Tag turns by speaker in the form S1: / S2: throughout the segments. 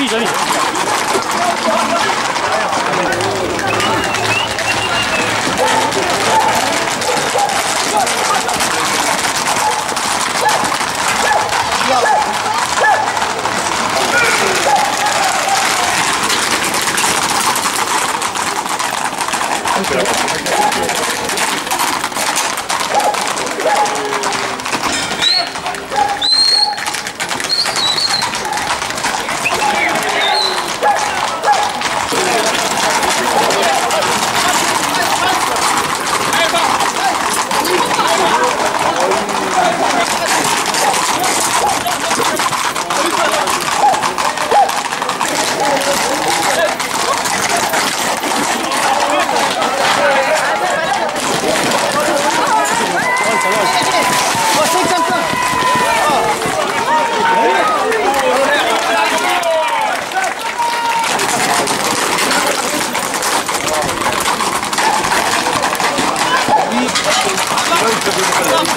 S1: David, David. 分かるか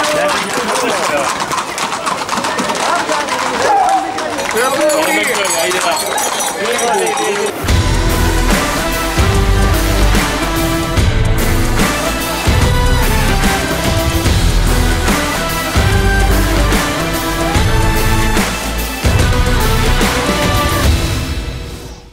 S2: Obrigado. Né?